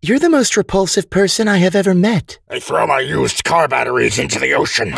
You're the most repulsive person I have ever met. I throw my used car batteries into the ocean.